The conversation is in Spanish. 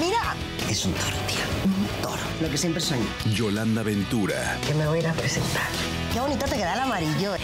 Mira, es un toro, tío. Un toro. Lo que siempre soñé. Yolanda Ventura. Que me voy a ir a presentar. Qué bonito te queda el amarillo.